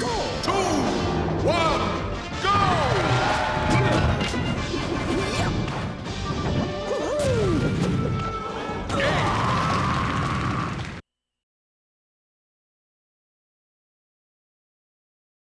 Go! Two!